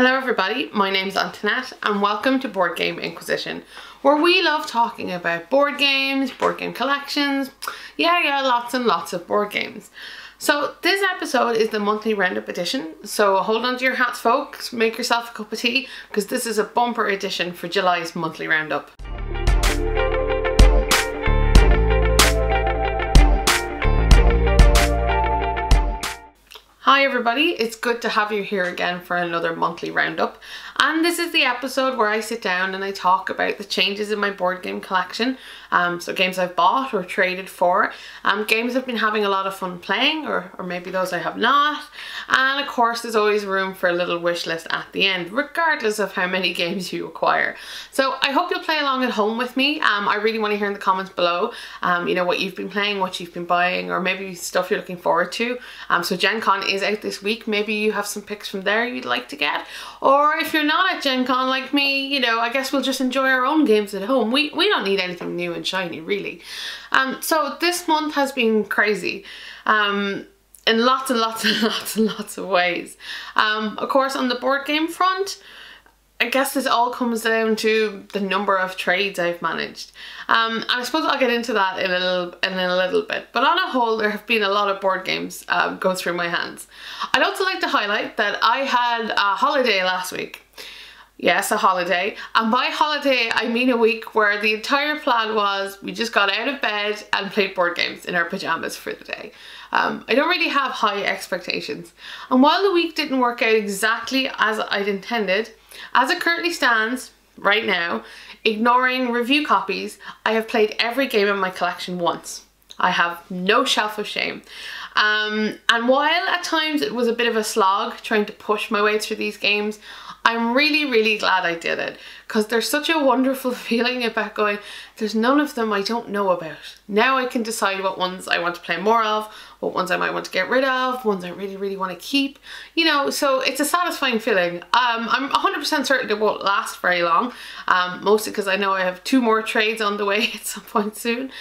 Hello everybody, my name's Antoinette and welcome to Board Game Inquisition where we love talking about board games, board game collections, yeah yeah lots and lots of board games. So this episode is the monthly roundup edition so hold on to your hats folks, make yourself a cup of tea because this is a bumper edition for July's monthly roundup. Hi everybody, it's good to have you here again for another monthly roundup. And this is the episode where I sit down and I talk about the changes in my board game collection um, so games I've bought or traded for, um, games I've been having a lot of fun playing or, or maybe those I have not and of course there's always room for a little wish list at the end regardless of how many games you acquire. So I hope you'll play along at home with me, um, I really want to hear in the comments below um, you know what you've been playing, what you've been buying or maybe stuff you're looking forward to. Um, so Gen Con is out this week, maybe you have some picks from there you'd like to get or if you're not at Gen Con like me, you know, I guess we'll just enjoy our own games at home. We, we don't need anything new and shiny, really. Um, so this month has been crazy. Um, in lots and lots and lots and lots of ways. Um, of course, on the board game front, I guess this all comes down to the number of trades I've managed. Um, and I suppose I'll get into that in a little in a little bit. But on a whole, there have been a lot of board games um, go through my hands. I'd also like to highlight that I had a holiday last week. Yes, a holiday. And by holiday, I mean a week where the entire plan was we just got out of bed and played board games in our pajamas for the day. Um, I don't really have high expectations. And while the week didn't work out exactly as I'd intended, as it currently stands, right now, ignoring review copies, I have played every game in my collection once. I have no shelf of shame. Um, and while at times it was a bit of a slog trying to push my way through these games, I'm really, really glad I did it because there's such a wonderful feeling about going, there's none of them I don't know about. Now I can decide what ones I want to play more of, what ones I might want to get rid of, ones I really, really want to keep, you know, so it's a satisfying feeling. Um, I'm 100% certain it won't last very long, um, mostly because I know I have two more trades on the way at some point soon.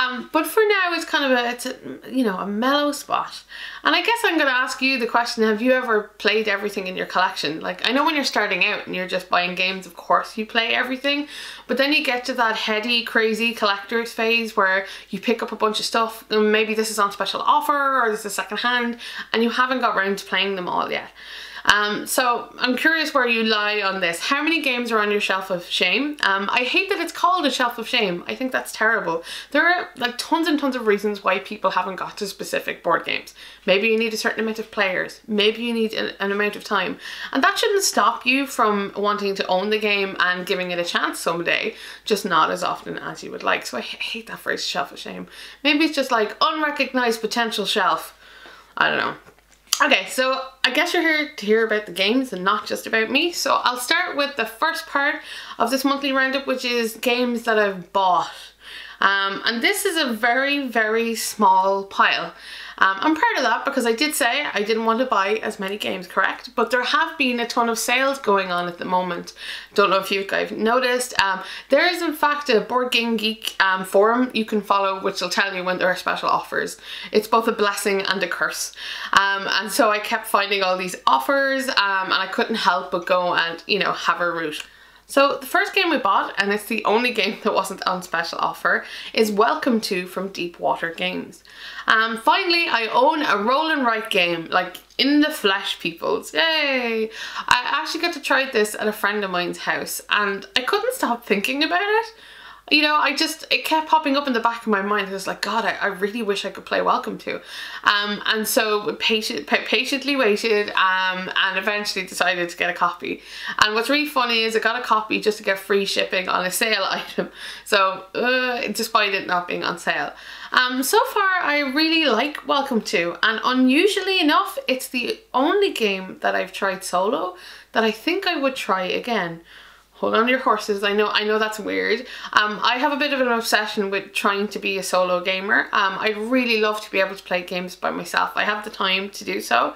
Um, but for now, it's kind of a, it's a, you know, a mellow spot. And I guess I'm going to ask you the question, have you ever played everything in your collection? Like, I know when you're starting out and you're just buying games, of course you play everything, but then you get to that heady, crazy collector's phase where you pick up a bunch of stuff and maybe this is on special offer or this is second hand and you haven't got around to playing them all yet. Um, so I'm curious where you lie on this. How many games are on your shelf of shame? Um, I hate that it's called a shelf of shame. I think that's terrible. There are like tons and tons of reasons why people haven't got to specific board games. Maybe you need a certain amount of players. Maybe you need an, an amount of time. And that shouldn't stop you from wanting to own the game and giving it a chance someday, just not as often as you would like. So I hate that phrase, shelf of shame. Maybe it's just like unrecognized potential shelf. I don't know. Okay, so I guess you're here to hear about the games and not just about me. So I'll start with the first part of this monthly roundup, which is games that I've bought. Um, and this is a very, very small pile. Um, I'm proud of that because I did say I didn't want to buy as many games, correct? But there have been a ton of sales going on at the moment. Don't know if you guys noticed. Um, there is in fact a Board Game Geek um, forum you can follow which will tell you when there are special offers. It's both a blessing and a curse. Um, and so I kept finding all these offers um, and I couldn't help but go and, you know, have a root. So the first game we bought, and it's the only game that wasn't on special offer, is Welcome To from Deep Water Games. Um, finally, I own a roll and write game, like in the flesh, peoples. Yay! I actually got to try this at a friend of mine's house, and I couldn't stop thinking about it you know, I just, it kept popping up in the back of my mind. I was like, God, I, I really wish I could play Welcome to. Um, and so patient, patiently waited um, and eventually decided to get a copy. And what's really funny is I got a copy just to get free shipping on a sale item. So, uh, despite it not being on sale. Um, so far, I really like Welcome to, and unusually enough, it's the only game that I've tried solo that I think I would try again hold on to your horses. I know I know that's weird. Um, I have a bit of an obsession with trying to be a solo gamer. Um, I'd really love to be able to play games by myself. I have the time to do so.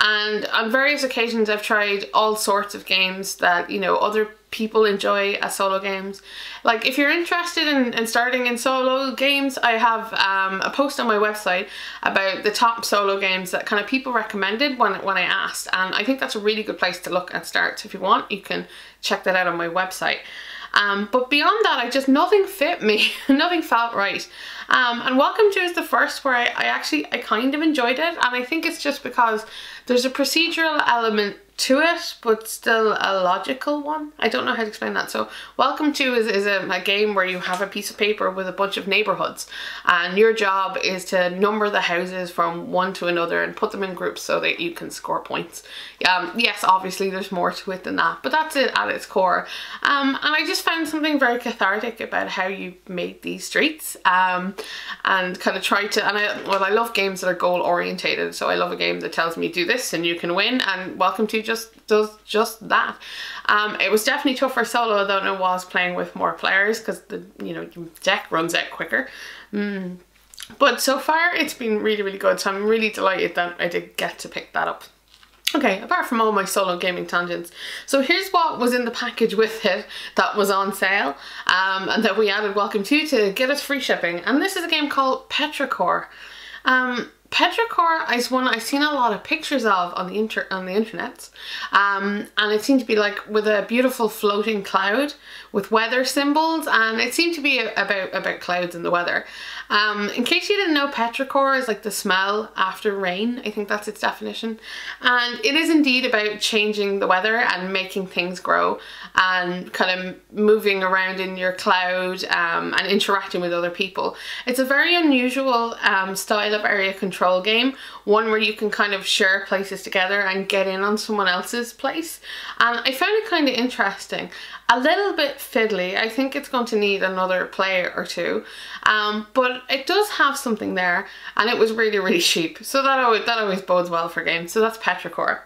And on various occasions, I've tried all sorts of games that, you know, other people enjoy as solo games. Like if you're interested in, in starting in solo games, I have um, a post on my website about the top solo games that kind of people recommended when, when I asked. And I think that's a really good place to look and start. So if you want, you can check that out on my website. Um, but beyond that, I just, nothing fit me. nothing felt right. Um, and Welcome to is the first where I, I actually, I kind of enjoyed it. And I think it's just because there's a procedural element to it, but still a logical one. I don't know how to explain that. So Welcome to is, is a, a, game where you have a piece of paper with a bunch of neighborhoods and your job is to number the houses from one to another and put them in groups so that you can score points. Um, yes, obviously there's more to it than that, but that's it at its core. Um, and I just found something very cathartic about how you made these streets um, and kind of try to, and I, well, I love games that are goal orientated. So I love a game that tells me do this and you can win and Welcome to just does just that. Um, it was definitely tougher solo than it was playing with more players because the you know deck runs out quicker. Mm. But so far it's been really really good so I'm really delighted that I did get to pick that up. Okay, apart from all my solo gaming tangents. So here's what was in the package with it that was on sale um, and that we added Welcome To to get us free shipping. And this is a game called Petrichor. Um, Petrichor is one I've seen a lot of pictures of on the inter on the internet, um, and it seemed to be like with a beautiful floating cloud with weather symbols, and it seemed to be about about clouds and the weather. Um, in case you didn't know, petrichor is like the smell after rain. I think that's its definition. And it is indeed about changing the weather and making things grow and kind of moving around in your cloud um, and interacting with other people. It's a very unusual um, style of area control game, one where you can kind of share places together and get in on someone else's place. And I found it kind of interesting a little bit fiddly. I think it's going to need another player or two. Um, but it does have something there and it was really, really cheap. So that always, that always bodes well for games. So that's Petrichor.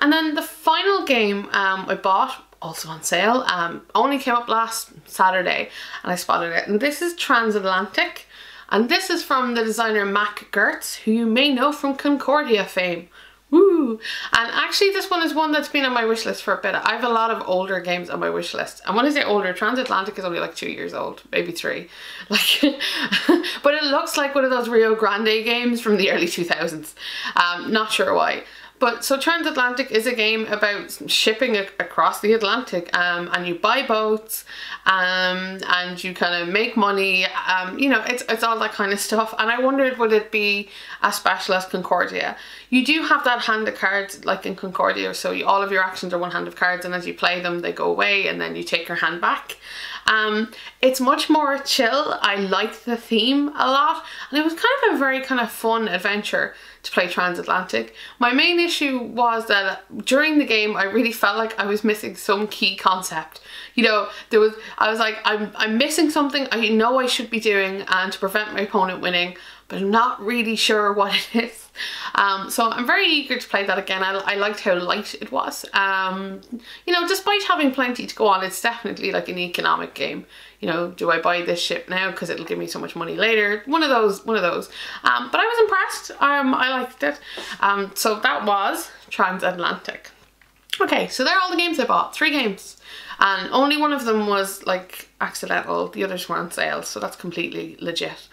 And then the final game um, I bought also on sale. Um, only came up last Saturday and I spotted it. And this is Transatlantic. And this is from the designer Mac Gerdts, who you may know from Concordia fame. Woo! And actually this one is one that's been on my wish list for a bit. I have a lot of older games on my wish list. And when I say older, Transatlantic is only like two years old, maybe three. Like, but it looks like one of those Rio Grande games from the early 2000s. Um, not sure why. But so Transatlantic is a game about shipping across the Atlantic um, and you buy boats um, and you kind of make money. Um, you know, it's, it's all that kind of stuff. And I wondered, would it be as special as Concordia? You do have that hand of cards like in Concordia. So you, all of your actions are one hand of cards and as you play them, they go away and then you take your hand back. Um, it's much more chill. I like the theme a lot and it was kind of a very kind of fun adventure to play Transatlantic. My main issue was that during the game I really felt like I was missing some key concept. You know, there was, I was like, I'm, I'm missing something I know I should be doing and to prevent my opponent winning, but I'm not really sure what it is. Um, so I'm very eager to play that again. I, I liked how light it was. Um, you know, despite having plenty to go on, it's definitely like an economic game. You know, do I buy this ship now because it'll give me so much money later? One of those, one of those. Um, but I was impressed. Um, I liked it. Um, so that was Transatlantic. Okay, so there are all the games I bought. Three games and only one of them was like accidental the others were on sale so that's completely legit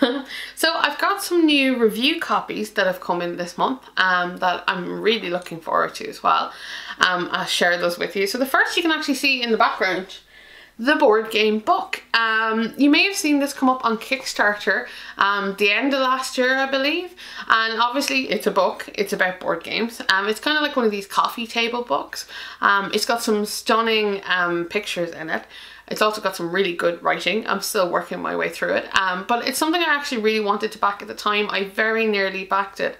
so I've got some new review copies that have come in this month um, that I'm really looking forward to as well um, I'll share those with you so the first you can actually see in the background the board game book. Um, you may have seen this come up on Kickstarter um, the end of last year, I believe. And obviously it's a book, it's about board games. Um, it's kind of like one of these coffee table books. Um, it's got some stunning um, pictures in it. It's also got some really good writing. I'm still working my way through it. Um, but it's something I actually really wanted to back at the time. I very nearly backed it.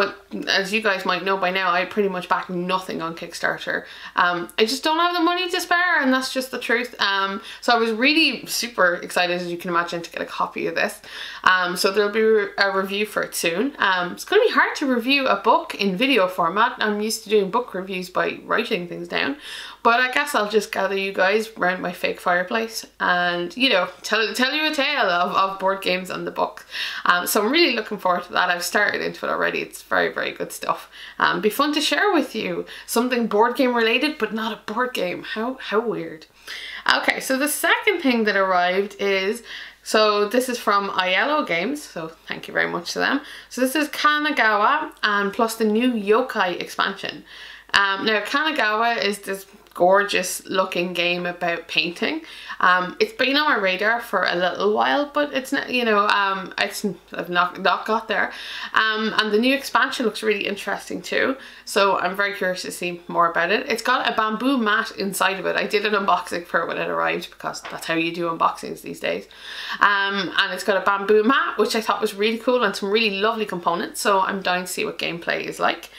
But as you guys might know by now, I pretty much back nothing on Kickstarter. Um, I just don't have the money to spare and that's just the truth. Um, so I was really super excited, as you can imagine, to get a copy of this. Um, so there'll be a review for it soon. Um, it's going to be hard to review a book in video format. I'm used to doing book reviews by writing things down. But I guess I'll just gather you guys around my fake fireplace and you know tell tell you a tale of, of board games and the book. Um, so I'm really looking forward to that. I've started into it already. It's very very good stuff. Um, be fun to share with you something board game related, but not a board game. How how weird. Okay, so the second thing that arrived is so this is from Iello Games, so thank you very much to them. So this is Kanagawa and plus the new Yokai expansion. Um, now Kanagawa is this gorgeous looking game about painting. Um, it's been on my radar for a little while, but it's not, you know, um, it's I've not not got there. Um, and the new expansion looks really interesting too. So I'm very curious to see more about it. It's got a bamboo mat inside of it. I did an unboxing for it when it arrived because that's how you do unboxings these days. Um, and it's got a bamboo mat, which I thought was really cool and some really lovely components. So I'm dying to see what gameplay is like.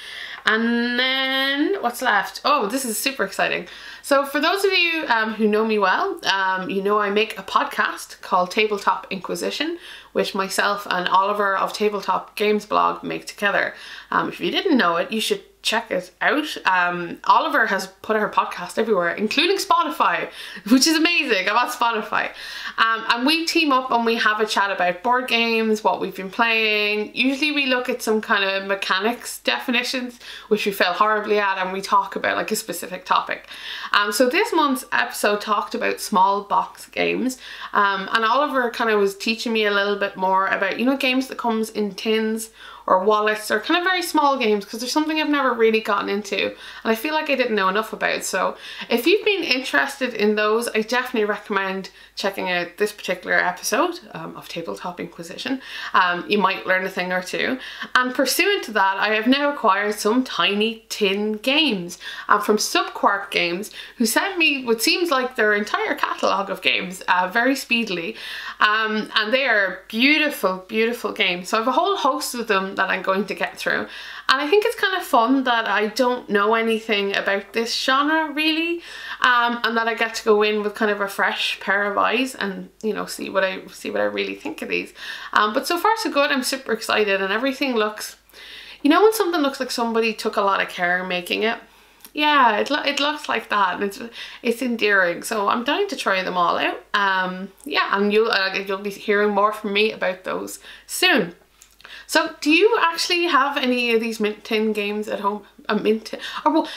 And then what's left? Oh, this is super exciting. So for those of you um, who know me well, um, you know I make a podcast called Tabletop Inquisition, which myself and Oliver of Tabletop Games Blog make together. Um, if you didn't know it, you should check it out. Um, Oliver has put her podcast everywhere, including Spotify, which is amazing. On Spotify. Um, and we team up and we have a chat about board games, what we've been playing. Usually we look at some kind of mechanics definitions, which we fail horribly at, and we talk about like a specific topic. Um, so this month's episode talked about small box games. Um, and Oliver kind of was teaching me a little bit more about, you know, games that comes in tins or wallets or kind of very small games because there's something I've never really gotten into and I feel like I didn't know enough about. So if you've been interested in those, I definitely recommend checking out this particular episode um, of Tabletop Inquisition. Um, you might learn a thing or two. And pursuant to that, I have now acquired some tiny tin games um, from Subquark Games, who sent me what seems like their entire catalogue of games uh, very speedily. Um, and they are beautiful, beautiful games. So I have a whole host of them that I'm going to get through. And I think it's kind of fun that I don't know anything about this genre really um, and that I get to go in with kind of a fresh pair of eyes and you know see what I see what I really think of these. Um, but so far so good, I'm super excited and everything looks, you know when something looks like somebody took a lot of care making it? yeah it, lo it looks like that and it's it's endearing so I'm dying to try them all out um yeah and you'll uh, you'll be hearing more from me about those soon so do you actually have any of these mint tin games at home? A mint tin? or well,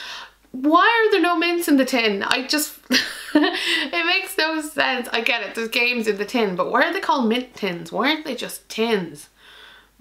why are there no mints in the tin? I just, it makes no sense. I get it, there's games in the tin, but why are they called mint tins? Why aren't they just tins?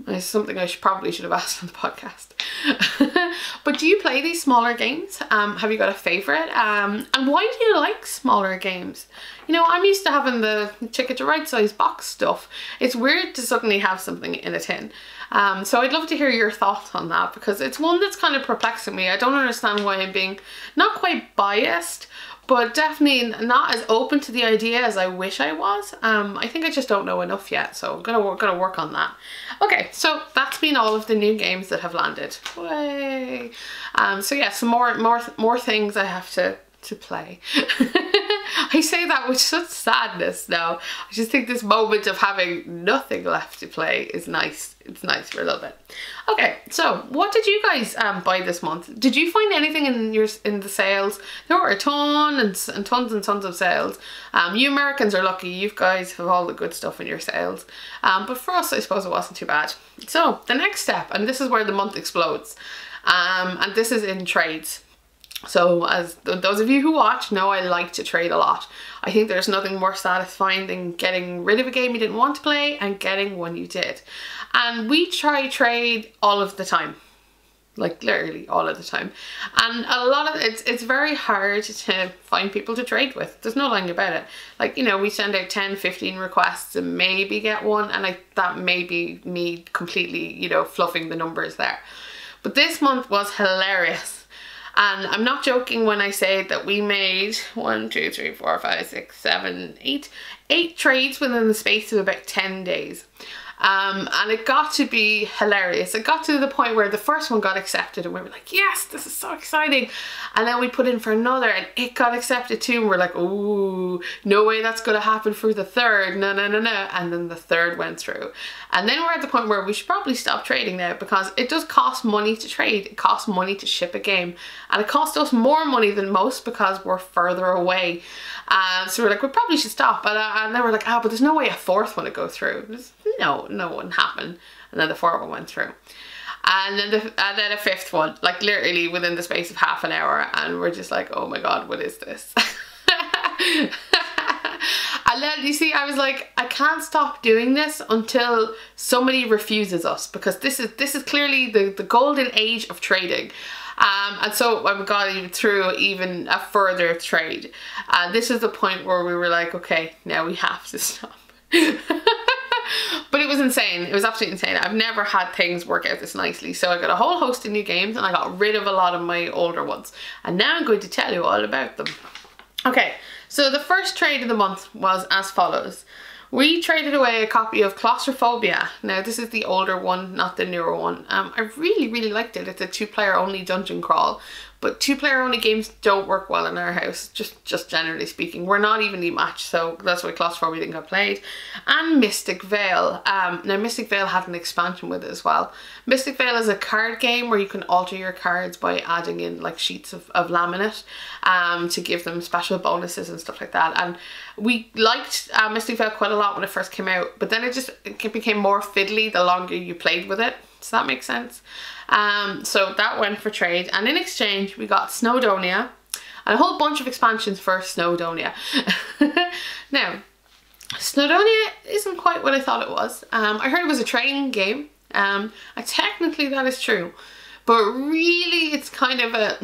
It's something I should probably should have asked on the podcast. but do you play these smaller games? Um, have you got a favourite? Um, and why do you like smaller games? You know, I'm used to having the Ticket to Ride size box stuff. It's weird to suddenly have something in a tin. Um, so I'd love to hear your thoughts on that because it's one that's kind of perplexing me. I don't understand why I'm being not quite biased, but definitely not as open to the idea as I wish I was. Um, I think I just don't know enough yet, so I'm gonna, gonna work on that. Okay, so that's been all of the new games that have landed. Way. Um, so yeah, some more, more, more things I have to to play. I say that with such sadness now. I just think this moment of having nothing left to play is nice. It's nice for a little bit. Okay, so what did you guys um, buy this month? Did you find anything in your in the sales? There were a ton and, and tons and tons of sales. Um, you Americans are lucky. You guys have all the good stuff in your sales. Um, but for us, I suppose it wasn't too bad. So the next step, and this is where the month explodes. Um, and this is in trades. So as th those of you who watch know I like to trade a lot. I think there's nothing more satisfying than getting rid of a game you didn't want to play and getting one you did. And we try trade all of the time. Like literally all of the time. And a lot of it's it's very hard to find people to trade with. There's no lying about it. Like, you know, we send out 10, 15 requests and maybe get one and I that may be me completely, you know, fluffing the numbers there. But this month was hilarious and I'm not joking when I say that we made one, two, three, four, five, six, seven, eight, eight trades within the space of about 10 days. Um, and it got to be hilarious. It got to the point where the first one got accepted and we were like, yes, this is so exciting. And then we put in for another and it got accepted too. And we're like, ooh, no way that's going to happen for the third. No, no, no, no. And then the third went through. And then we're at the point where we should probably stop trading now because it does cost money to trade. It costs money to ship a game. And it costs us more money than most because we're further away. Uh, so we're like, we probably should stop. And, uh, and then we're like, ah, oh, but there's no way a fourth one would go through. no, no one happened. And then the fourth one went through and then the and then a fifth one like literally within the space of half an hour and we're just like oh my god what is this and then you see I was like I can't stop doing this until somebody refuses us because this is this is clearly the the golden age of trading um, and so I got even through even a further trade. And uh, this is the point where we were like, okay, now we have to stop. but it was insane. It was absolutely insane. I've never had things work out this nicely. So I got a whole host of new games and I got rid of a lot of my older ones. And now I'm going to tell you all about them. Okay, so the first trade of the month was as follows. We traded away a copy of Claustrophobia. Now this is the older one, not the newer one. Um, I really, really liked it. It's a two player only dungeon crawl but two player only games don't work well in our house, just just generally speaking. We're not evenly matched, so that's why Claustrophobia didn't get played. And Mystic Vale. Um, now Mystic Vale had an expansion with it as well. Mystic Vale is a card game where you can alter your cards by adding in like sheets of, of laminate um, to give them special bonuses and stuff like that. And we liked uh, Mystic Vale quite a lot when it first came out, but then it just it became more fiddly the longer you played with it. Does that make sense? Um, so that went for trade. And in exchange, we got Snowdonia and a whole bunch of expansions for Snowdonia. now, Snowdonia isn't quite what I thought it was. Um, I heard it was a train game. Um, technically that is true. But really, it's kind of a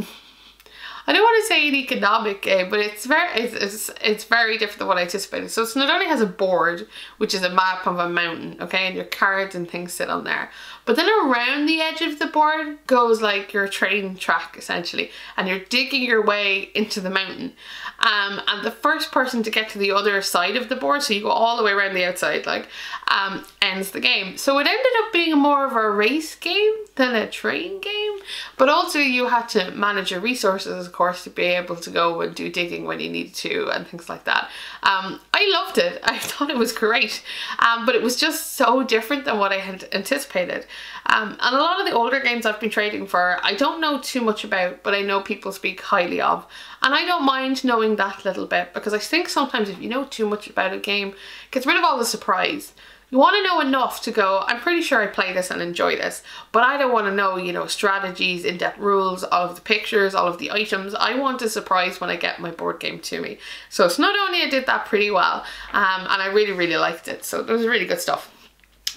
I don't want to say an economic game, but it's very it's, it's, it's very different than what I anticipated. So Snowdonia has a board, which is a map of a mountain, okay, and your cards and things sit on there. But then around the edge of the board goes like your train track essentially, and you're digging your way into the mountain. Um, and the first person to get to the other side of the board, so you go all the way around the outside, like, um, ends the game. So it ended up being more of a race game than a train game, but also you had to manage your resources, of course, to be able to go and do digging when you needed to and things like that. Um, I loved it. I thought it was great, um, but it was just so different than what I had anticipated. Um, and a lot of the older games I've been trading for, I don't know too much about, but I know people speak highly of. And I don't mind knowing that little bit because I think sometimes if you know too much about a game, it gets rid of all the surprise. You want to know enough to go, I'm pretty sure I play this and enjoy this, but I don't want to know, you know, strategies, in-depth rules, all of the pictures, all of the items. I want a surprise when I get my board game to me. So Snowdonia did that pretty well, um, and I really, really liked it. So it was really good stuff.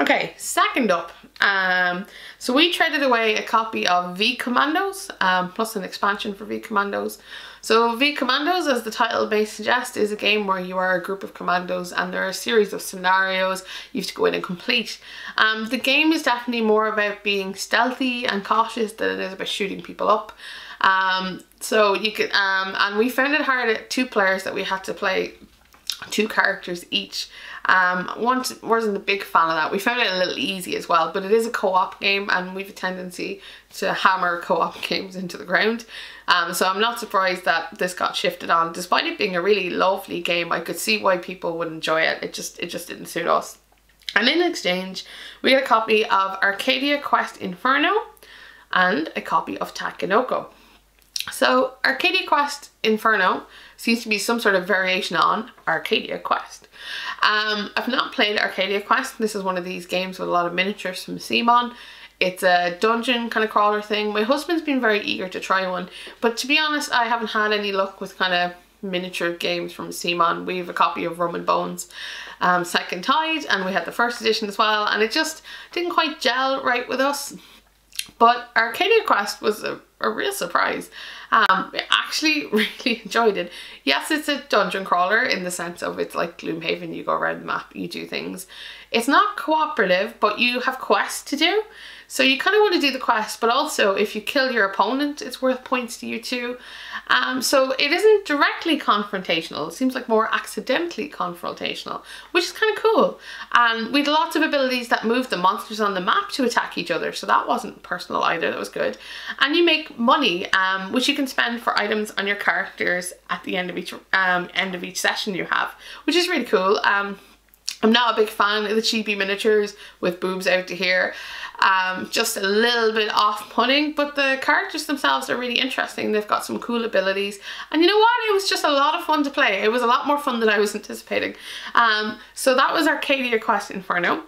Okay, second up, um, so we traded away a copy of V Commandos, um, plus an expansion for V Commandos. So V Commandos, as the title may suggest, is a game where you are a group of commandos and there are a series of scenarios you have to go in and complete. Um, the game is definitely more about being stealthy and cautious than it is about shooting people up. Um, so you could, um, and we found it hard at two players that we had to play two characters each. Um, one wasn't a big fan of that. We found it a little easy as well, but it is a co-op game and we've a tendency to hammer co-op games into the ground. Um, so I'm not surprised that this got shifted on. Despite it being a really lovely game, I could see why people would enjoy it. It just it just didn't suit us. And in exchange, we got a copy of Arcadia Quest Inferno and a copy of Takenoko. So Arcadia Quest Inferno seems to be some sort of variation on Arcadia Quest. Um, I've not played Arcadia Quest. This is one of these games with a lot of miniatures from CMON. It's a dungeon kind of crawler thing. My husband's been very eager to try one, but to be honest, I haven't had any luck with kind of miniature games from CMON. We have a copy of Rum and Bones um, Second Tide, and we had the first edition as well, and it just didn't quite gel right with us. But Arcadia Quest was a, a real surprise. Um, I actually really enjoyed it. Yes, it's a dungeon crawler in the sense of it's like Gloomhaven, you go around the map, you do things. It's not cooperative, but you have quests to do. So you kind of want to do the quest, but also if you kill your opponent, it's worth points to you too. Um, so it isn't directly confrontational. It seems like more accidentally confrontational, which is kind of cool. And we had lots of abilities that move the monsters on the map to attack each other. So that wasn't personal either. That was good. And you make money, um, which you can spend for items on your characters at the end of each um, end of each session you have, which is really cool. I'm not a big fan of the cheapy miniatures with boobs out to here. Um, just a little bit off-putting, but the characters themselves are really interesting. They've got some cool abilities. And you know what? It was just a lot of fun to play. It was a lot more fun than I was anticipating. Um, so that was Arcadia Quest Inferno.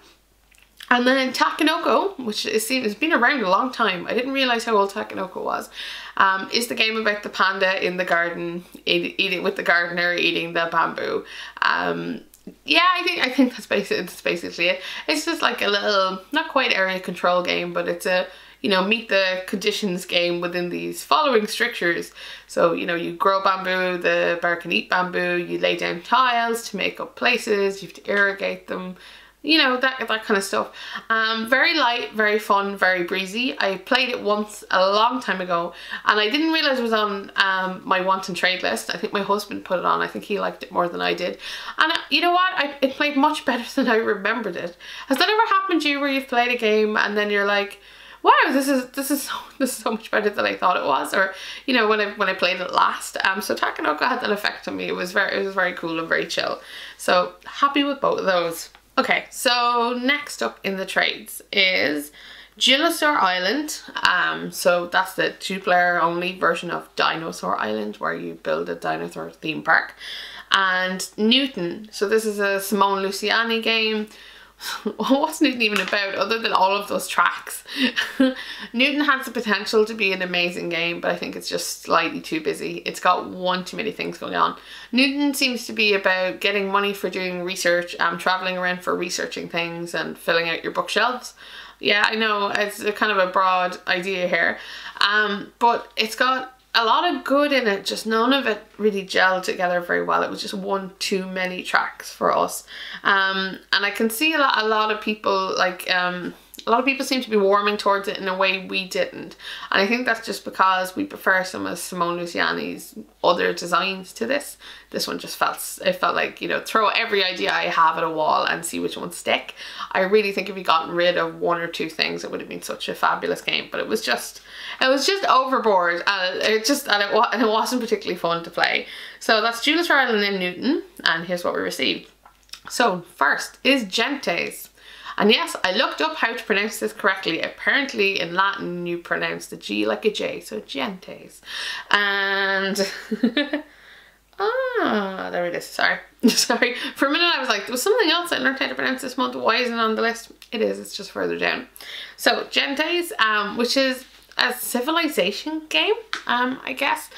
And then Takenoko, which is seen, has been around a long time. I didn't realize how old Takenoko was. Um, is the game about the panda in the garden, eat, eating with the gardener eating the bamboo. Um, yeah, I think I think that's basically that's basically it. It's just like a little, not quite area control game, but it's a you know meet the conditions game within these following strictures. So you know you grow bamboo, the bear can eat bamboo. You lay down tiles to make up places. You have to irrigate them you know, that, that kind of stuff. Um, very light, very fun, very breezy. I played it once a long time ago and I didn't realise it was on um, my want and trade list. I think my husband put it on. I think he liked it more than I did. And uh, you know what? I, it played much better than I remembered it. Has that ever happened to you where you've played a game and then you're like, wow, this is this is so, this is so much better than I thought it was. Or you know, when I when I played it last. Um, so Takenoko had that effect on me. It was very it was very cool and very chill. So happy with both of those. Okay, so next up in the trades is Gillisaur Island. Um, so that's the two player only version of Dinosaur Island where you build a dinosaur theme park. And Newton. So this is a Simone Luciani game what's Newton even about other than all of those tracks? Newton has the potential to be an amazing game, but I think it's just slightly too busy. It's got one too many things going on. Newton seems to be about getting money for doing research, um, traveling around for researching things and filling out your bookshelves. Yeah, I know, it's a kind of a broad idea here. Um, but it's got a lot of good in it, just none of it really gelled together very well. It was just one too many tracks for us. Um, and I can see a lot, a lot of people like um, a lot of people seem to be warming towards it in a way we didn't. And I think that's just because we prefer some of Simone Luciani's other designs to this. This one just felt, it felt like, you know, throw every idea I have at a wall and see which ones stick. I really think if we gotten rid of one or two things, it would have been such a fabulous game. But it was just, it was just overboard. And it just, and it, and it wasn't particularly fun to play. So that's Julius Island in Newton. And here's what we received. So first is Gentes. And yes, I looked up how to pronounce this correctly. Apparently in Latin you pronounce the G like a J, so gentes. And ah, there it is. Sorry, sorry. For a minute I was like, there was something else I learned how to pronounce this month. Why isn't it on the list? It is. It's just further down. So gentes, um, which is a civilization game, um, I guess.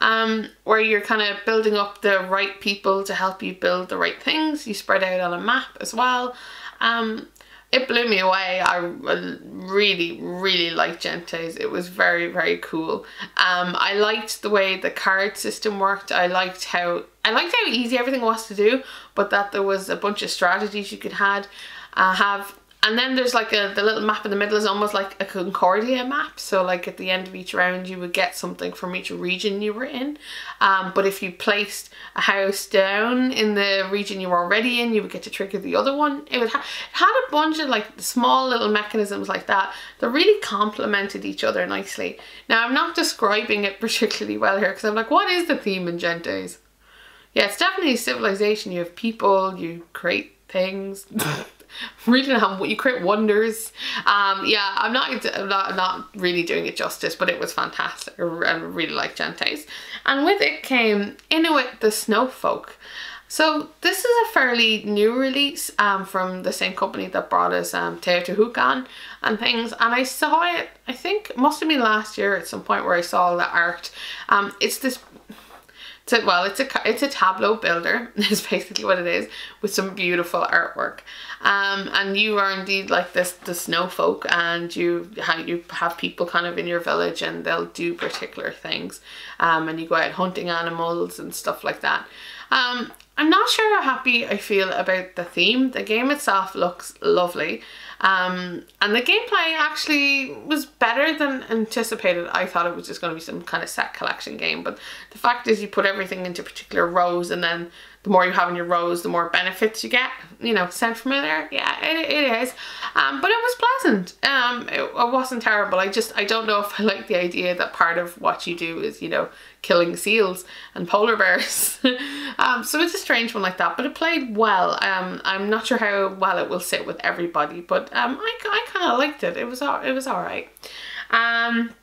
Um, where you're kind of building up the right people to help you build the right things. You spread out on a map as well. Um, it blew me away. I really, really liked Gentes. It was very, very cool. Um, I liked the way the card system worked. I liked how I liked how easy everything was to do, but that there was a bunch of strategies you could had uh, have and then there's like a the little map in the middle is almost like a Concordia map. So like at the end of each round you would get something from each region you were in. Um, but if you placed a house down in the region you were already in, you would get to trigger the other one. It would ha it had a bunch of like small little mechanisms like that that really complemented each other nicely. Now I'm not describing it particularly well here because I'm like, what is the theme in Gentes? Yeah, it's definitely civilization. You have people, you create things. really have you create wonders. Um yeah i'm not I'm not, not really doing it justice but it was fantastic. I really like gentes. And with it came inuit the snowfolk. So this is a fairly new release um, from the same company that brought us um, Teotihuacan and things. And I saw it I think must have been last year at some point where I saw the art. Um, it's this a, well, it's a it's a tableau builder. is basically what it is with some beautiful artwork. Um, and you are indeed like this the snow folk, and you have you have people kind of in your village, and they'll do particular things. Um, and you go out hunting animals and stuff like that. Um, I'm not sure how happy I feel about the theme. The game itself looks lovely. Um, and the gameplay actually was better than anticipated. I thought it was just going to be some kind of set collection game, but the fact is you put everything into particular rows and then the more you have in your rows, the more benefits you get. You know, sound familiar? Yeah, it, it is. Um, but it was pleasant. Um, it, it wasn't terrible. I just, I don't know if I like the idea that part of what you do is, you know, killing seals and polar bears. um, so it's a strange one like that, but it played well. Um, I'm not sure how well it will sit with everybody, but um, I, I kind of liked it. It was, it was all right. Um,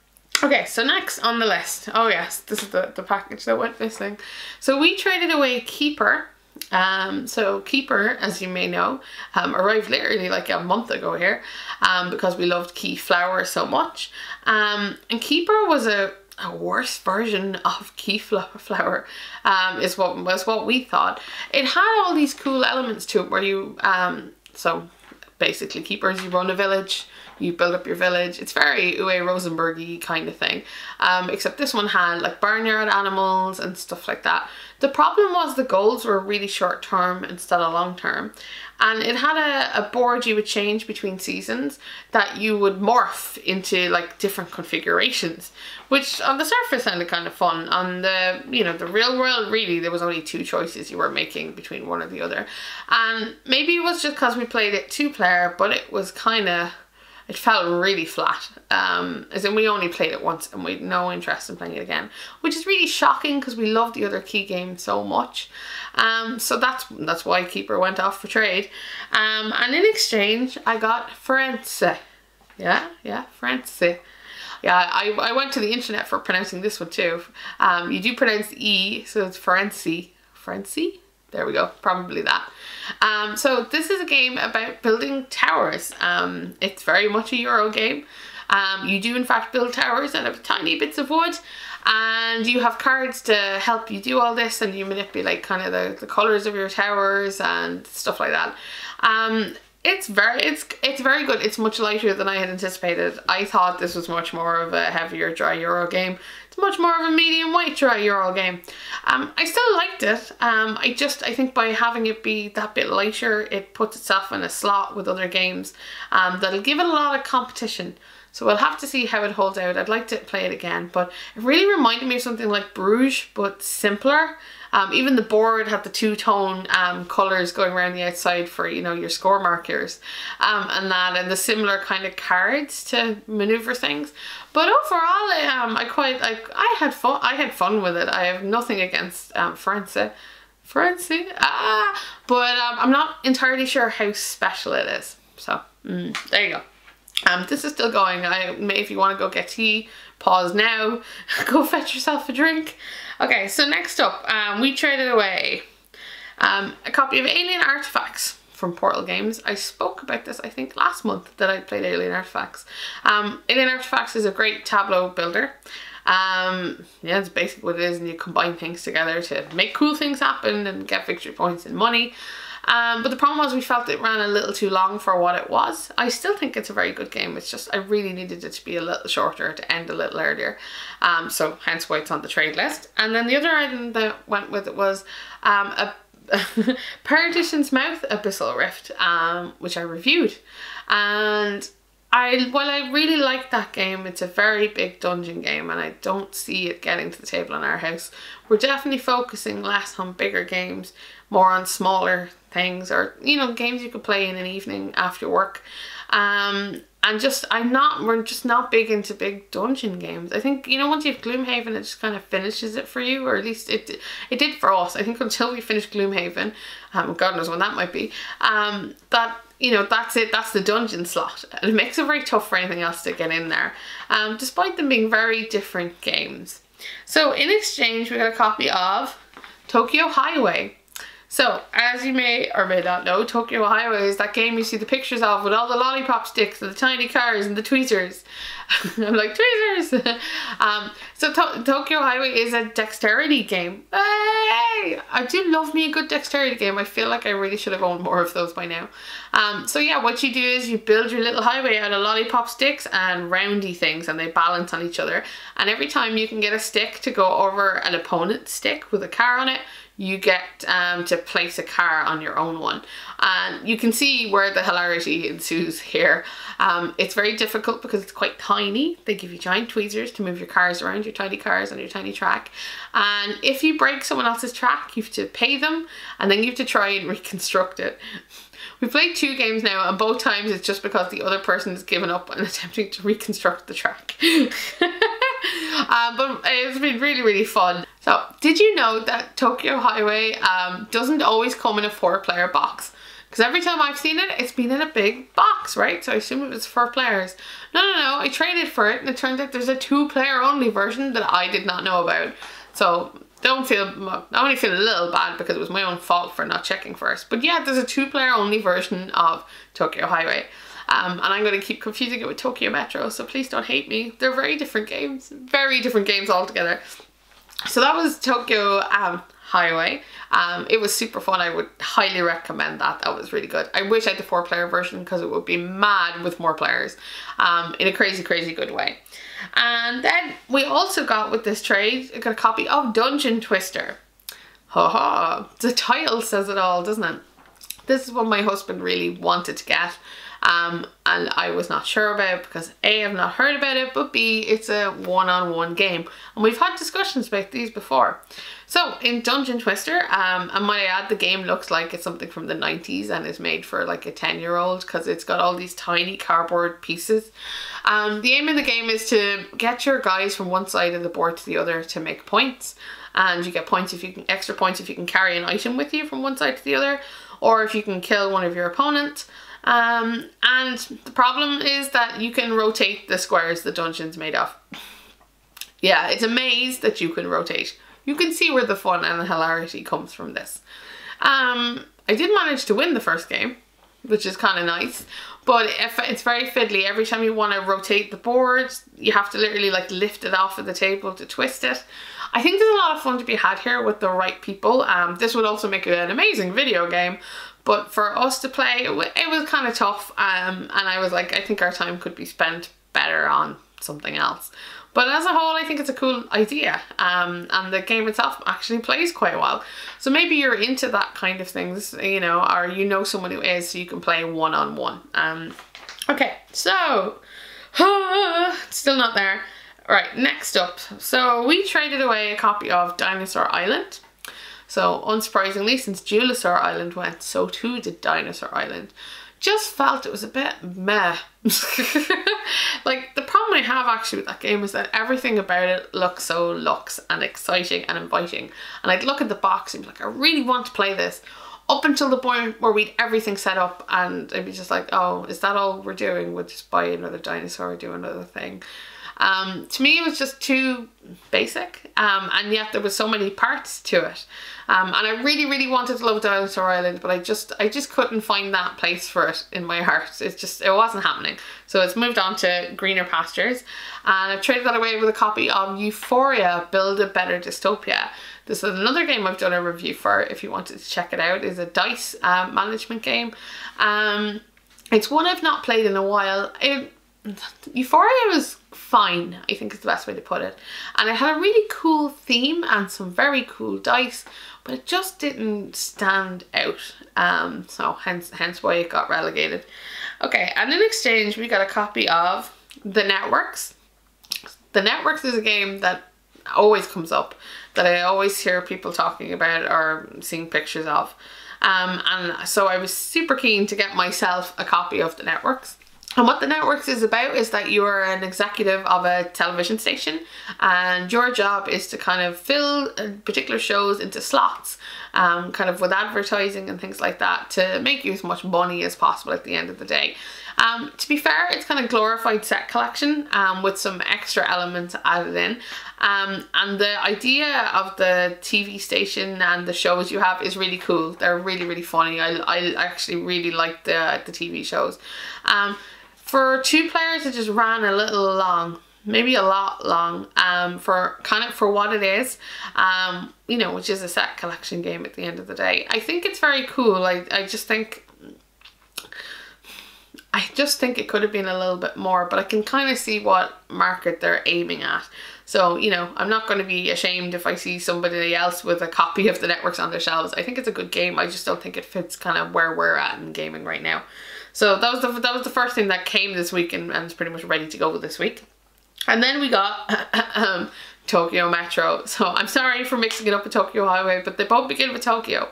Okay, so next on the list, oh yes, this is the, the package that went missing. So we traded away Keyper. Um, so Keyper, as you may know, um, arrived literally like a month ago here um, because we loved Key Keyflower so much. Um, and Keyper was a, a worse version of Keyflower flower, um, is what was what we thought. It had all these cool elements to it where you, um, so basically Keypers, you run a village, you build up your village. It's very Uwe Rosenberg kind of thing. Um, except this one had like barnyard animals and stuff like that. The problem was the goals were really short term instead of long term. And it had a, a board you would change between seasons that you would morph into like different configurations, which on the surface sounded kind of fun. On the, you know, the real world, really, there was only two choices you were making between one or the other. And maybe it was just because we played it two player, but it was kind of it felt really flat. Um, as in we only played it once and we had no interest in playing it again, which is really shocking because we love the other key game so much. Um, so that's that's why Keyper went off for trade. Um, and in exchange, I got Firenze. Yeah, yeah, Firenze. Yeah, I, I went to the internet for pronouncing this one too. Um, you do pronounce E, so it's Firenze. Firenze? There we go, probably that. Um, so this is a game about building towers. Um, it's very much a Euro game. Um, you do in fact build towers out of tiny bits of wood and you have cards to help you do all this and you manipulate kind of the, the colours of your towers and stuff like that. Um, it's very it's it's very good. It's much lighter than I had anticipated. I thought this was much more of a heavier dry Euro game. It's much more of a medium weight dry Euro game. Um, I still liked it. Um, I just I think by having it be that bit lighter, it puts itself in a slot with other games. Um, that'll give it a lot of competition. So we'll have to see how it holds out. I'd like to play it again, but it really reminded me of something like Bruges, but simpler. Um, even the board had the two-tone um, colours going around the outside for, you know, your score markers um, and that and the similar kind of cards to maneuver things. But overall, um, I quite, like, I had fun, I had fun with it. I have nothing against um, Firenze. Firenze? Ah! But um, I'm not entirely sure how special it is. So, mm, there you go. Um, this is still going. I may, if you want to go get tea, pause now, go fetch yourself a drink. Okay, so next up, um, we traded away um, a copy of Alien Artifacts from Portal Games. I spoke about this, I think, last month that I played Alien Artifacts. Um, Alien Artifacts is a great tableau builder. Um, yeah, it's basically what it is, and you combine things together to make cool things happen and get victory points and money. Um, but the problem was we felt it ran a little too long for what it was. I still think it's a very good game. It's just I really needed it to be a little shorter to end a little earlier. Um, so hence why it's on the trade list. And then the other item that went with it was um, a Perdition's Mouth Abyssal Rift, um, which I reviewed. And I while I really like that game, it's a very big dungeon game and I don't see it getting to the table in our house. We're definitely focusing less on bigger games, more on smaller things or you know games you could play in an evening after work. Um and just I'm not we're just not big into big dungeon games. I think you know once you have Gloomhaven it just kind of finishes it for you or at least it it did for us I think until we finished Gloomhaven. Um god knows when that might be. Um that you know that's it that's the dungeon slot. It makes it very tough for anything else to get in there um despite them being very different games. So in exchange we got a copy of Tokyo Highway so, as you may or may not know, Tokyo Highway is that game you see the pictures of with all the lollipop sticks and the tiny cars and the tweezers. I'm like, tweezers! um, so to Tokyo Highway is a dexterity game. Hey! I do love me a good dexterity game. I feel like I really should have owned more of those by now. Um, so yeah, what you do is you build your little highway out of lollipop sticks and roundy things and they balance on each other. And every time you can get a stick to go over an opponent's stick with a car on it, you get um, to place a car on your own one. And you can see where the hilarity ensues here. Um, it's very difficult because it's quite tiny. They give you giant tweezers to move your cars around, your tiny cars on your tiny track. And if you break someone else's track, you have to pay them and then you have to try and reconstruct it. We've played two games now and both times it's just because the other person has given up on attempting to reconstruct the track. um, but it's been really, really fun. So, did you know that Tokyo Highway um, doesn't always come in a four player box? Because every time I've seen it, it's been in a big box, right? So I assume it was four players. No, no, no, I traded for it and it turns out there's a two player only version that I did not know about. So don't feel, I only feel a little bad because it was my own fault for not checking first. But yeah, there's a two player only version of Tokyo Highway. Um, and I'm going to keep confusing it with Tokyo Metro, so please don't hate me. They're very different games, very different games altogether. So that was Tokyo um, Highway. Um, it was super fun. I would highly recommend that. That was really good. I wish I had the four player version because it would be mad with more players um, in a crazy, crazy good way. And then we also got with this trade, got a copy of Dungeon Twister. Ha ha. The title says it all, doesn't it? This is what my husband really wanted to get um, and I was not sure about because A, I've not heard about it, but B, it's a one-on-one -on -one game. And we've had discussions about these before. So in Dungeon Twister, um, and might I add, the game looks like it's something from the 90s and is made for like a 10 year old because it's got all these tiny cardboard pieces. Um, the aim of the game is to get your guys from one side of the board to the other to make points. And you get points if you can, extra points if you can carry an item with you from one side to the other, or if you can kill one of your opponents. Um, and the problem is that you can rotate the squares the dungeon's made of. yeah, it's a maze that you can rotate. You can see where the fun and the hilarity comes from this. Um, I did manage to win the first game, which is kind of nice. But if it's very fiddly. Every time you want to rotate the board, you have to literally like lift it off of the table to twist it. I think there's a lot of fun to be had here with the right people. Um, this would also make it an amazing video game, but for us to play, it, was kind of tough. Um, and I was like, I think our time could be spent better on something else. But as a whole, I think it's a cool idea. Um, and the game itself actually plays quite well. So maybe you're into that kind of things, you know, or you know someone who is, so you can play one-on-one. -on -one. um, okay, so, still not there. Right, next up. So we traded away a copy of Dinosaur Island. So unsurprisingly, since Dinosaur Island went, so too did Dinosaur Island. Just felt it was a bit meh. like the problem I have actually with that game is that everything about it looks so luxe and exciting and inviting. And I'd look at the box and be like, I really want to play this. Up until the point where we'd everything set up and I'd be just like, oh, is that all we're doing? We'll just buy another dinosaur or do another thing. Um, to me, it was just too basic, um, and yet there was so many parts to it. Um, and I really, really wanted to love Dinosaur Island, but I just, I just couldn't find that place for it in my heart. It's just, it wasn't happening. So it's moved on to greener pastures, and I've traded that away with a copy of Euphoria: Build a Better Dystopia. This is another game I've done a review for. If you wanted to check it out, is a dice uh, management game. Um, it's one I've not played in a while. It, Euphoria was fine, I think is the best way to put it. And it had a really cool theme and some very cool dice, but it just didn't stand out. Um, so hence, hence why it got relegated. Okay, and in exchange we got a copy of The Networks. The Networks is a game that always comes up, that I always hear people talking about or seeing pictures of. Um, and so I was super keen to get myself a copy of The Networks. And what the networks is about is that you are an executive of a television station and your job is to kind of fill uh, particular shows into slots, um, kind of with advertising and things like that to make you as much money as possible at the end of the day. Um, to be fair, it's kind of glorified set collection um, with some extra elements added in. Um, and the idea of the TV station and the shows you have is really cool. They're really, really funny. I, I actually really like the, the TV shows. For two players, it just ran a little long. maybe a lot long um, for kind of for what it is, um, you know, which is a set collection game at the end of the day. I think it's very cool. I, I just think I just think it could have been a little bit more, but I can kind of see what market they're aiming at. So, you know, I'm not going to be ashamed if I see somebody else with a copy of the networks on their shelves. I think it's a good game. I just don't think it fits kind of where we're at in gaming right now. So that was the, that was the first thing that came this week and, and it's pretty much ready to go this week. And then we got um, Tokyo Metro. So I'm sorry for mixing it up with Tokyo Highway, but they both begin with Tokyo.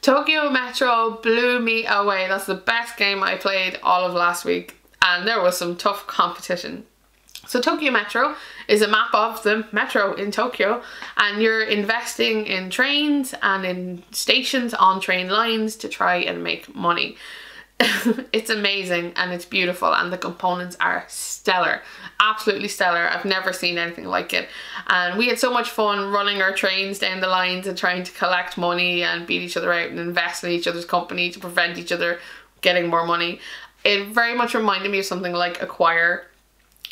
Tokyo Metro blew me away. That's the best game I played all of last week. And there was some tough competition. So Tokyo Metro is a map of the metro in Tokyo and you're investing in trains and in stations on train lines to try and make money. it's amazing and it's beautiful and the components are stellar. Absolutely stellar. I've never seen anything like it. And we had so much fun running our trains down the lines and trying to collect money and beat each other out and invest in each other's company to prevent each other getting more money. It very much reminded me of something like acquire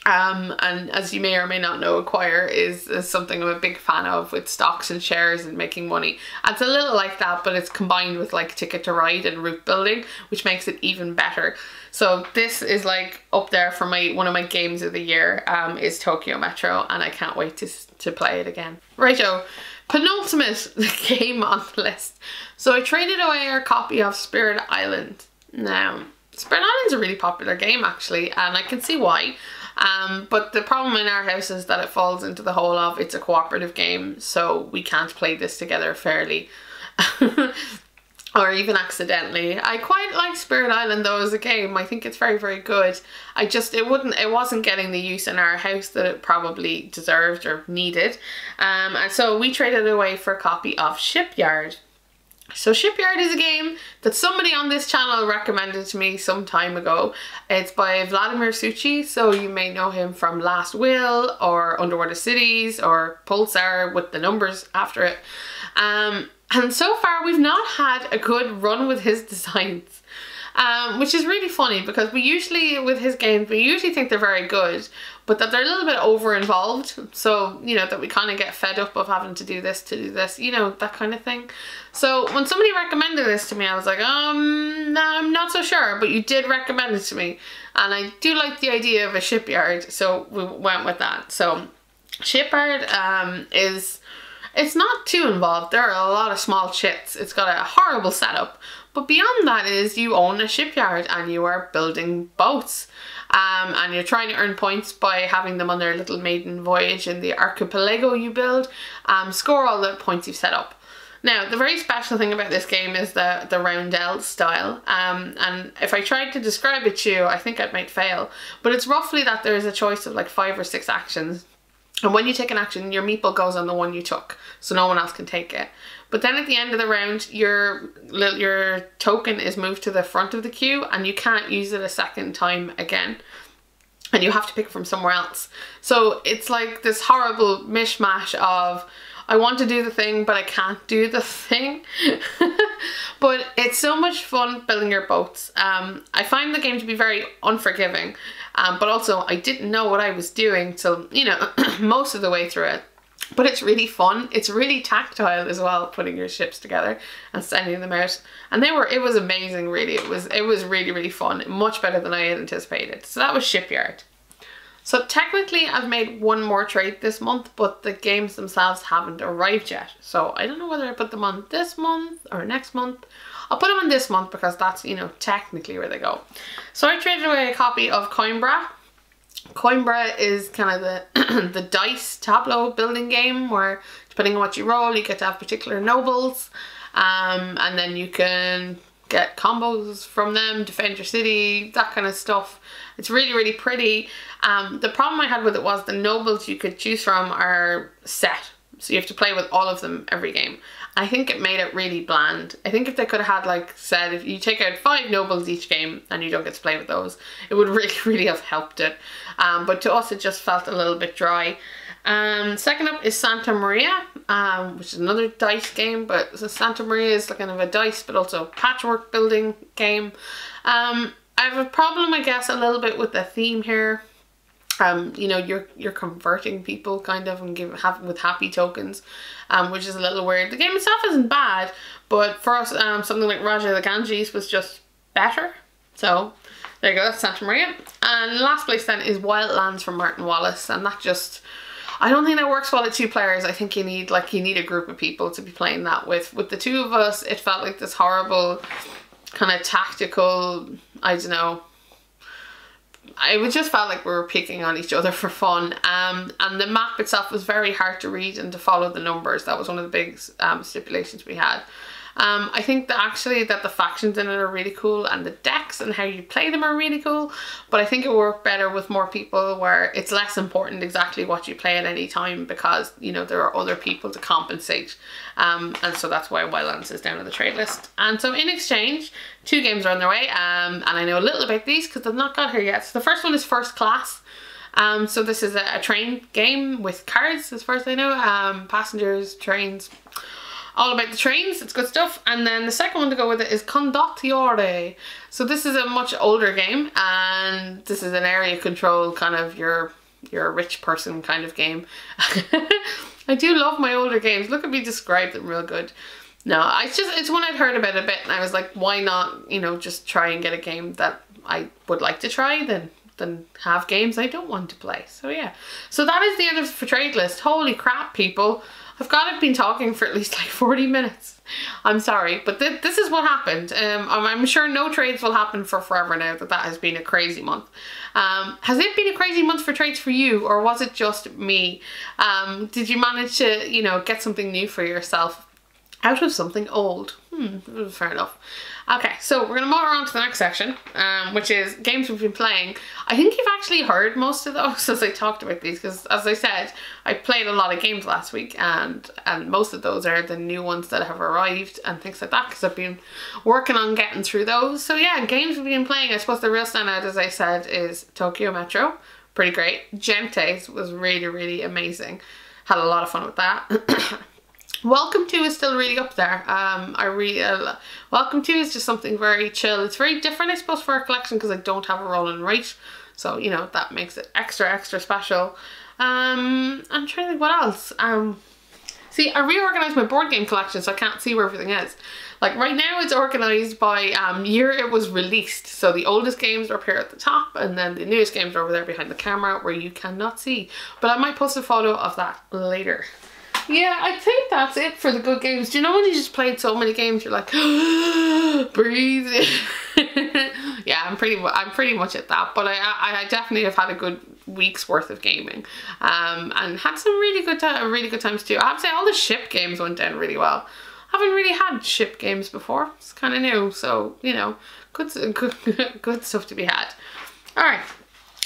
um, and as you may or may not know, Acquire is, is, something I'm a big fan of with stocks and shares and making money. And it's a little like that, but it's combined with like Ticket to Ride and route building, which makes it even better. So this is like up there for my one of my games of the year um, is Tokyo Metro, and I can't wait to, to play it again. Righto, penultimate game on the list. So I traded away our copy of Spirit Island. Now, Spirit Island's a really popular game actually, and I can see why. Um, but the problem in our house is that it falls into the whole of it's a cooperative game, so we can't play this together fairly. or even accidentally. I quite like Spirit Island though as a game. I think it's very very good. I just it wouldn't it wasn't getting the use in our house that it probably deserved or needed. Um, and so we traded away for a copy of Shipyard. So Shipyard is a game that somebody on this channel recommended to me some time ago. It's by Vladimir Suchý, so you may know him from Last Will or Underwater Cities or Pulsar with the numbers after it. Um, and so far we've not had a good run with his designs. Um, which is really funny because we usually, with his games, we usually think they're very good, but that they're a little bit over involved. So, you know, that we kind of get fed up of having to do this, to do this, you know, that kind of thing. So when somebody recommended this to me, I was like, um, I'm not so sure, but you did recommend it to me. And I do like the idea of a shipyard, so we went with that. So shipyard um, is, it's not too involved. There are a lot of small chits. It's got a horrible setup. But beyond that is you own a shipyard and you are building boats um, and you're trying to earn points by having them on their little maiden voyage in the archipelago you build. Um, score all the points you've set up. Now, the very special thing about this game is the, the roundel style, um, and if I tried to describe it to you, I think I might fail, but it's roughly that there is a choice of like five or six actions, and when you take an action, your meeple goes on the one you took, so no one else can take it. But then at the end of the round, your your token is moved to the front of the queue and you can't use it a second time again. And you have to pick from somewhere else. So it's like this horrible mishmash of I want to do the thing, but I can't do the thing. but it's so much fun building your boats. Um, I find the game to be very unforgiving, um, but also I didn't know what I was doing till, you know, most of the way through it but it's really fun. It's really tactile as well putting your ships together and sending them out. And they were it was amazing really. It was it was really really fun. Much better than i had anticipated. So that was shipyard. So technically I've made one more trade this month, but the games themselves haven't arrived yet. So I don't know whether I put them on this month or next month. I'll put them on this month because that's, you know, technically where they go. So I traded away a copy of Coimbra Coimbra is kind of the the dice tableau building game where depending on what you roll you get to have particular nobles um, and then you can get combos from them, defend your city, that kind of stuff. It's really, really pretty. Um, the problem I had with it was the nobles you could choose from are set. So you have to play with all of them every game. I think it made it really bland. I think if they could have had like said if you take out five nobles each game and you don't get to play with those, it would really really have helped it. Um, but to us it just felt a little bit dry. Um, second up is Santa Maria, um, which is another dice game, but Santa Maria is kind of a dice but also patchwork building game. Um, I have a problem I guess a little bit with the theme here. Um, you know, you're you're converting people kind of and give have with happy tokens, um, which is a little weird. The game itself isn't bad, but for us, um, something like Raja the Ganges was just better. So there you go, that's Santa Maria. And last place then is Wildlands from Martin Wallace, and that just I don't think that works well at two players. I think you need like you need a group of people to be playing that with. With the two of us, it felt like this horrible kind of tactical, I don't know, it just felt like we were picking on each other for fun. Um, and the map itself was very hard to read and to follow the numbers. That was one of the big um, stipulations we had. Um, I think that actually that the factions in it are really cool and the decks and how you play them are really cool. But I think it worked better with more people where it's less important exactly what you play at any time because, you know, there are other people to compensate. Um, and so that's why Wildlands is down on the trade list. And so in exchange, two games are on their way. Um, and I know a little about these because they've not got here yet. So the first one is First Class. Um, so this is a, a, train game with cards as far as I know. Um, passengers, trains, all about the trains. It's good stuff. And then the second one to go with it is Condottiere. So this is a much older game and this is an area control kind of your you're a rich person kind of game. I do love my older games. Look at me describe them real good. No, it's just it's one I'd heard about a bit and I was like, why not, you know, just try and get a game that I would like to try then than have games I don't want to play. So yeah. So that is the end of the trade list. Holy crap, people. I've got to been talking for at least like 40 minutes. I'm sorry, but th this is what happened. Um, I'm, I'm, sure no trades will happen for forever now that that has been a crazy month. Um, has it been a crazy month for trades for you or was it just me? Um, did you manage to, you know, get something new for yourself out of something old? Hmm, fair enough. Okay, so we're going to move on to the next section, um, which is games we've been playing. I think you've actually heard most of those as I talked about these, because as I said, I played a lot of games last week, and, and most of those are the new ones that have arrived and things like that, because I've been working on getting through those. So yeah, games we've been playing, I suppose the real standout, as I said, is Tokyo Metro. Pretty great. Gentes was really, really amazing. Had a lot of fun with that. Welcome to is still really up there. Um, I really uh, Welcome to is just something very chill. It's very different, I suppose, for a collection because I don't have a roll and write, so you know that makes it extra extra special. Um, I'm trying to think what else. Um, see, I reorganized my board game collection, so I can't see where everything is. Like right now, it's organized by um, year it was released. So the oldest games are up here at the top, and then the newest games are over there behind the camera where you cannot see. But I might post a photo of that later. Yeah, I think that's it for the good games. Do you know when you just played so many games, you're like, breathe. yeah, I'm pretty, I'm pretty much at that. But I, I, definitely have had a good week's worth of gaming, um, and had some really good, really good times too. I have to say, all the ship games went down really well. I haven't really had ship games before. It's kind of new, so you know, good, good, good stuff to be had. All right,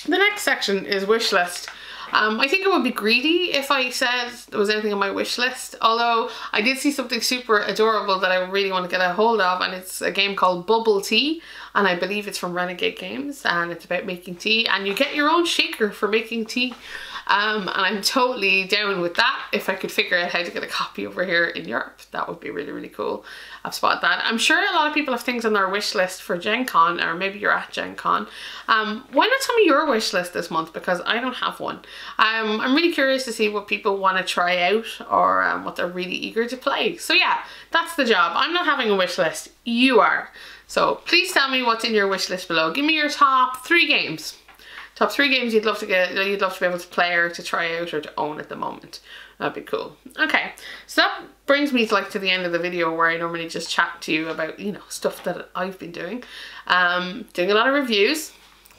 the next section is wish list. Um, I think it would be greedy if I said there was anything on my wish list. Although I did see something super adorable that I really want to get a hold of and it's a game called Bubble Tea and I believe it's from Renegade Games and it's about making tea and you get your own shaker for making tea. Um, and I'm totally down with that. If I could figure out how to get a copy over here in Europe, that would be really, really cool. I've spotted that. I'm sure a lot of people have things on their wish list for Gen Con, or maybe you're at Gen Con. Um, why not tell me your wish list this month? Because I don't have one. Um, I'm really curious to see what people want to try out or um, what they're really eager to play. So yeah, that's the job. I'm not having a wish list. You are. So please tell me what's in your wish list below. Give me your top three games top three games you'd love to get, you'd love to be able to play or to try out or to own at the moment. That'd be cool. Okay, so that brings me to like to the end of the video where I normally just chat to you about, you know, stuff that I've been doing. Um, doing a lot of reviews.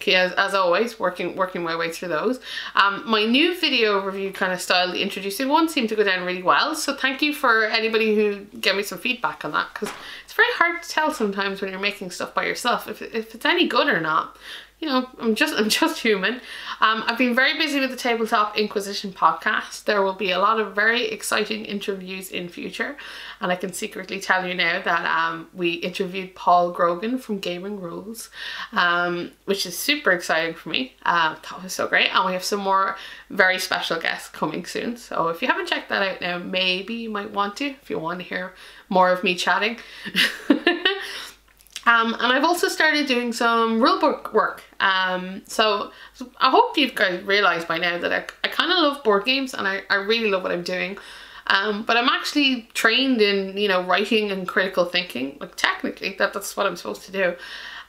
As, as always, working working my way through those. Um, my new video review kind of style, the introducing one, seemed to go down really well. So thank you for anybody who gave me some feedback on that because it's very hard to tell sometimes when you're making stuff by yourself if, if it's any good or not you know, I'm just I'm just human. Um, I've been very busy with the Tabletop Inquisition podcast. There will be a lot of very exciting interviews in future, and I can secretly tell you now that um, we interviewed Paul Grogan from Gaming Rules, um, which is super exciting for me. Uh, that was so great, and we have some more very special guests coming soon. So if you haven't checked that out now, maybe you might want to if you want to hear more of me chatting. Um, and I've also started doing some rulebook work. Um, so, I hope you guys realize by now that I, I kind of love board games and I, I really love what I'm doing. Um, but I'm actually trained in, you know, writing and critical thinking. Like technically, that, that's what I'm supposed to do.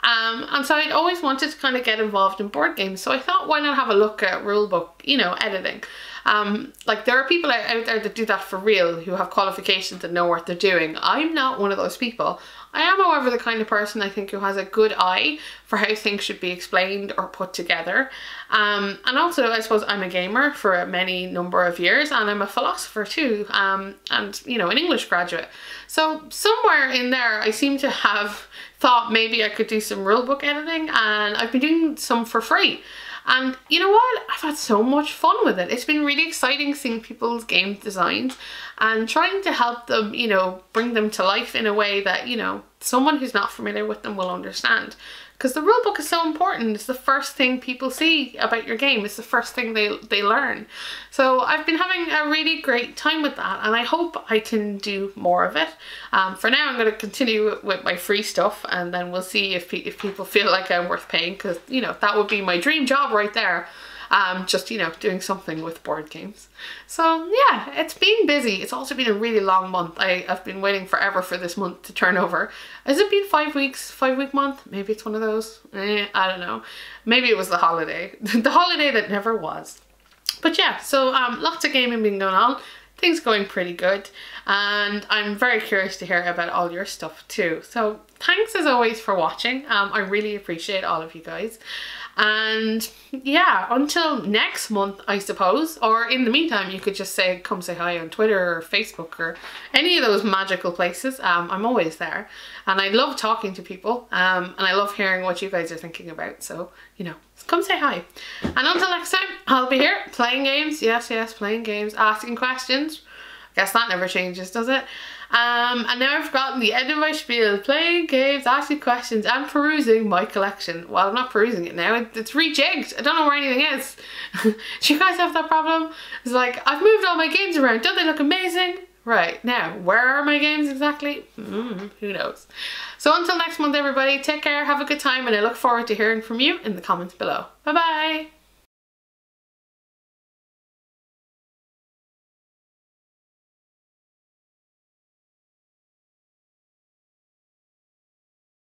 Um, and so I'd always wanted to kind of get involved in board games. So I thought, why not have a look at rulebook, you know, editing. Um, like there are people out there that do that for real, who have qualifications and know what they're doing. I'm not one of those people. I am, however, the kind of person I think who has a good eye for how things should be explained or put together. Um, and also, I suppose I'm a gamer for many number of years and I'm a philosopher too, um, and, you know, an English graduate. So somewhere in there, I seem to have thought maybe I could do some rulebook editing and I've been doing some for free. And you know what? I've had so much fun with it. It's been really exciting seeing people's game designs and trying to help them, you know, bring them to life in a way that, you know, someone who's not familiar with them will understand because the rule book is so important. It's the first thing people see about your game. It's the first thing they, they learn. So I've been having a really great time with that and I hope I can do more of it. Um, for now I'm going to continue with my free stuff and then we'll see if, if people feel like I'm worth paying because you know that would be my dream job right there um, just, you know, doing something with board games. So yeah, it's been busy. It's also been a really long month. I, I've been waiting forever for this month to turn over. Has it been five weeks, five week month? Maybe it's one of those. Eh, I don't know. Maybe it was the holiday. the holiday that never was. But yeah, so um, lots of gaming been going on things going pretty good and I'm very curious to hear about all your stuff too. So thanks as always for watching. Um, I really appreciate all of you guys. And yeah, until next month, I suppose. Or in the meantime, you could just say, come say hi on Twitter or Facebook or any of those magical places. Um, I'm always there. And I love talking to people. Um, and I love hearing what you guys are thinking about. So, you know, come say hi. And until next time, I'll be here playing games. Yes, yes, playing games, asking questions. Guess that never changes, does it? Um, and now I've gotten the end of my spiel, playing games, asking questions, and perusing my collection. Well, I'm not perusing it now, it's rejigged. I don't know where anything is. Do you guys have that problem? It's like, I've moved all my games around, don't they look amazing? Right, now, where are my games exactly? Mm, who knows? So until next month, everybody, take care, have a good time, and I look forward to hearing from you in the comments below. Bye-bye!